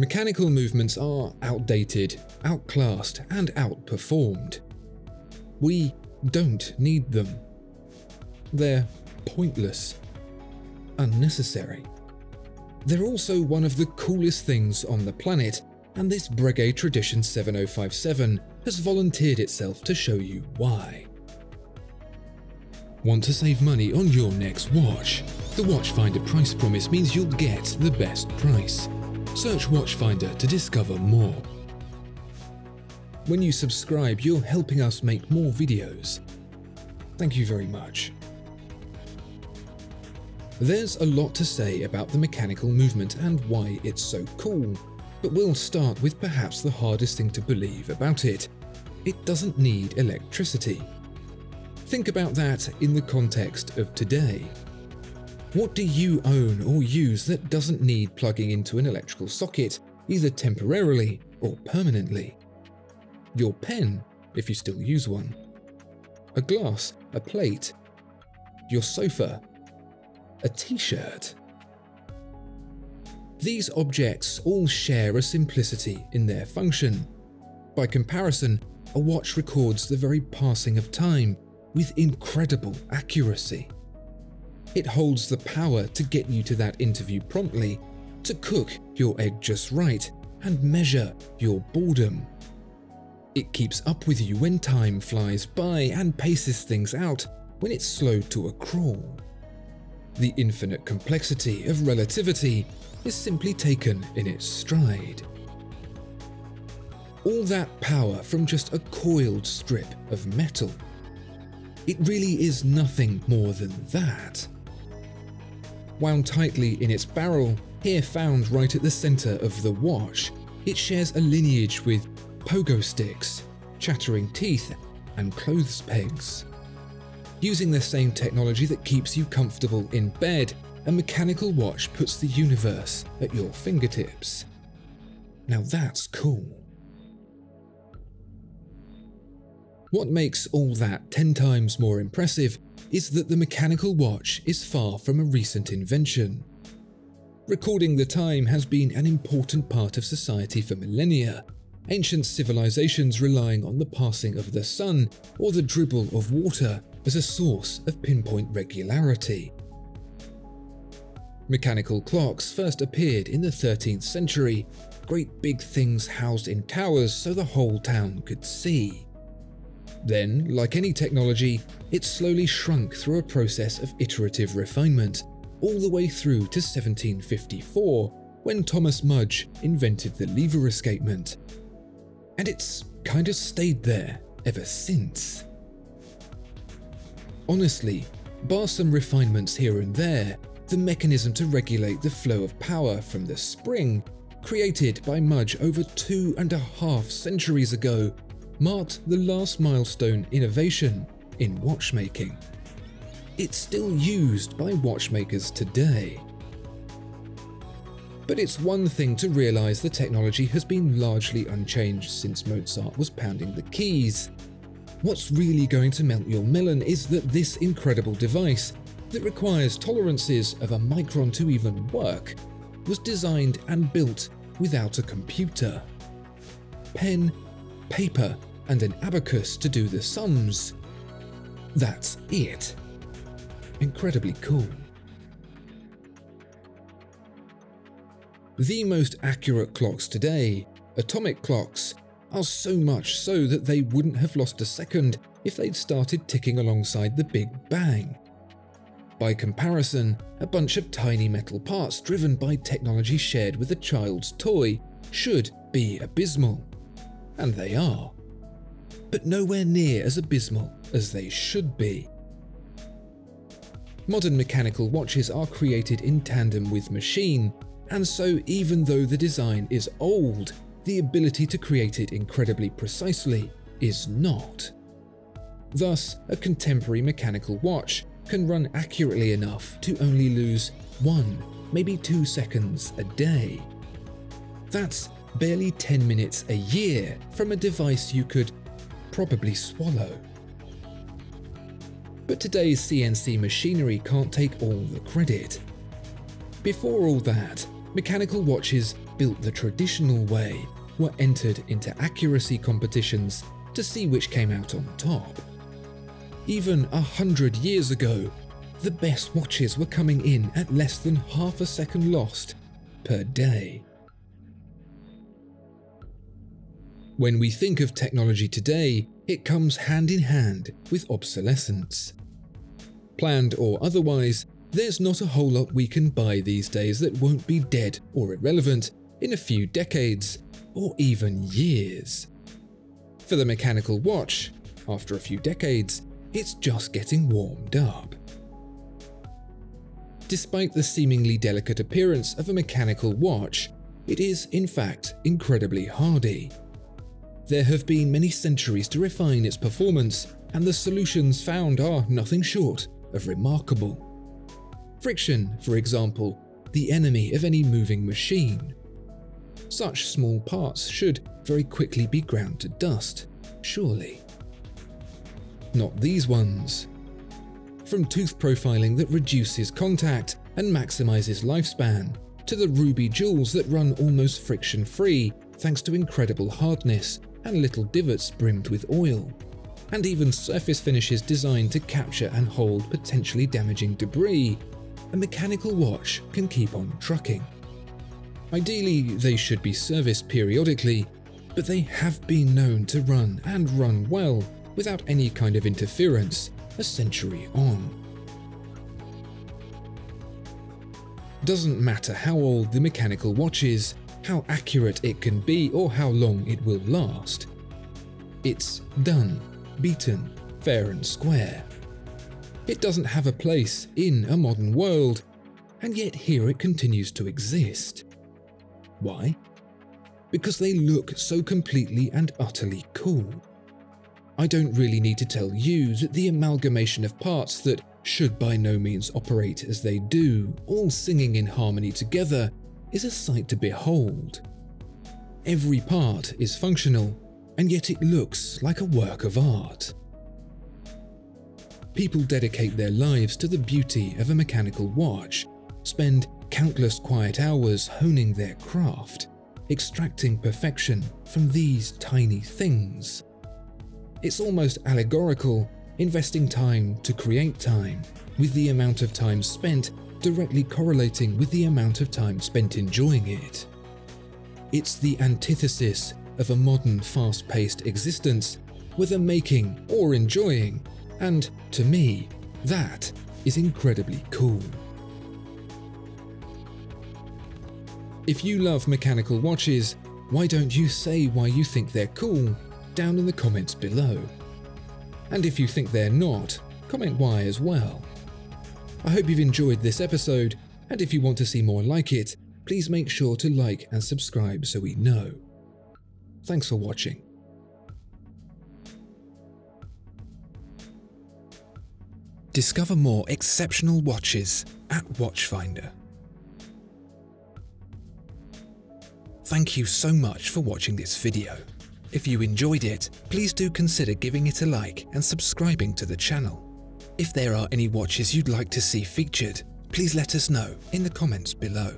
Mechanical movements are outdated, outclassed, and outperformed. We don't need them. They're pointless, unnecessary. They're also one of the coolest things on the planet, and this Breguet Tradition 7057 has volunteered itself to show you why. Want to save money on your next watch? The Watchfinder price promise means you'll get the best price. Search Watchfinder to discover more. When you subscribe, you're helping us make more videos. Thank you very much. There's a lot to say about the mechanical movement and why it's so cool, but we'll start with perhaps the hardest thing to believe about it. It doesn't need electricity. Think about that in the context of today. What do you own or use that doesn't need plugging into an electrical socket, either temporarily or permanently? Your pen, if you still use one. A glass, a plate. Your sofa. A t-shirt. These objects all share a simplicity in their function. By comparison, a watch records the very passing of time with incredible accuracy. It holds the power to get you to that interview promptly, to cook your egg just right, and measure your boredom. It keeps up with you when time flies by and paces things out when it's slowed to a crawl. The infinite complexity of relativity is simply taken in its stride. All that power from just a coiled strip of metal. It really is nothing more than that. Wound tightly in its barrel, here found right at the centre of the watch, it shares a lineage with pogo sticks, chattering teeth, and clothes pegs. Using the same technology that keeps you comfortable in bed, a mechanical watch puts the universe at your fingertips. Now that's cool. What makes all that 10 times more impressive is that the mechanical watch is far from a recent invention. Recording the time has been an important part of society for millennia, ancient civilizations relying on the passing of the sun or the dribble of water as a source of pinpoint regularity. Mechanical clocks first appeared in the 13th century, great big things housed in towers so the whole town could see. Then, like any technology, it slowly shrunk through a process of iterative refinement, all the way through to 1754, when Thomas Mudge invented the lever escapement. And it's kind of stayed there ever since. Honestly, bar some refinements here and there, the mechanism to regulate the flow of power from the spring, created by Mudge over two and a half centuries ago, marked the last milestone innovation in watchmaking. It's still used by watchmakers today. But it's one thing to realise the technology has been largely unchanged since Mozart was pounding the keys. What's really going to melt your melon is that this incredible device, that requires tolerances of a micron to even work, was designed and built without a computer. Pen, paper, and an abacus to do the sums. That's it. Incredibly cool. The most accurate clocks today, atomic clocks, are so much so that they wouldn't have lost a second if they'd started ticking alongside the Big Bang. By comparison, a bunch of tiny metal parts driven by technology shared with a child's toy should be abysmal. And they are. But nowhere near as abysmal as they should be. Modern mechanical watches are created in tandem with machine, and so even though the design is old, the ability to create it incredibly precisely is not. Thus, a contemporary mechanical watch can run accurately enough to only lose one, maybe two seconds a day. That's barely 10 minutes a year from a device you could probably swallow. But today's CNC machinery can't take all the credit. Before all that, mechanical watches built the traditional way were entered into accuracy competitions to see which came out on top. Even a hundred years ago, the best watches were coming in at less than half a second lost per day. When we think of technology today, it comes hand in hand with obsolescence. Planned or otherwise, there's not a whole lot we can buy these days that won't be dead or irrelevant in a few decades or even years. For the mechanical watch, after a few decades, it's just getting warmed up. Despite the seemingly delicate appearance of a mechanical watch, it is in fact incredibly hardy. There have been many centuries to refine its performance, and the solutions found are nothing short of remarkable. Friction, for example, the enemy of any moving machine. Such small parts should very quickly be ground to dust, surely. Not these ones from tooth profiling that reduces contact and maximizes lifespan, to the ruby jewels that run almost friction free thanks to incredible hardness and little divots brimmed with oil, and even surface finishes designed to capture and hold potentially damaging debris, a mechanical watch can keep on trucking. Ideally, they should be serviced periodically, but they have been known to run and run well without any kind of interference a century on. Doesn't matter how old the mechanical watch is, how accurate it can be, or how long it will last. It's done, beaten, fair and square. It doesn't have a place in a modern world, and yet here it continues to exist. Why? Because they look so completely and utterly cool. I don't really need to tell you that the amalgamation of parts that should by no means operate as they do, all singing in harmony together, is a sight to behold. Every part is functional, and yet it looks like a work of art. People dedicate their lives to the beauty of a mechanical watch, spend countless quiet hours honing their craft, extracting perfection from these tiny things. It's almost allegorical, investing time to create time, with the amount of time spent directly correlating with the amount of time spent enjoying it. It's the antithesis of a modern fast paced existence, whether making or enjoying, and to me, that is incredibly cool. If you love mechanical watches, why don't you say why you think they're cool down in the comments below. And if you think they're not, comment why as well. I hope you've enjoyed this episode, and if you want to see more like it, please make sure to like and subscribe so we know. Thanks for watching. Discover more exceptional watches at Watchfinder. Thank you so much for watching this video. If you enjoyed it, please do consider giving it a like and subscribing to the channel. If there are any watches you'd like to see featured, please let us know in the comments below.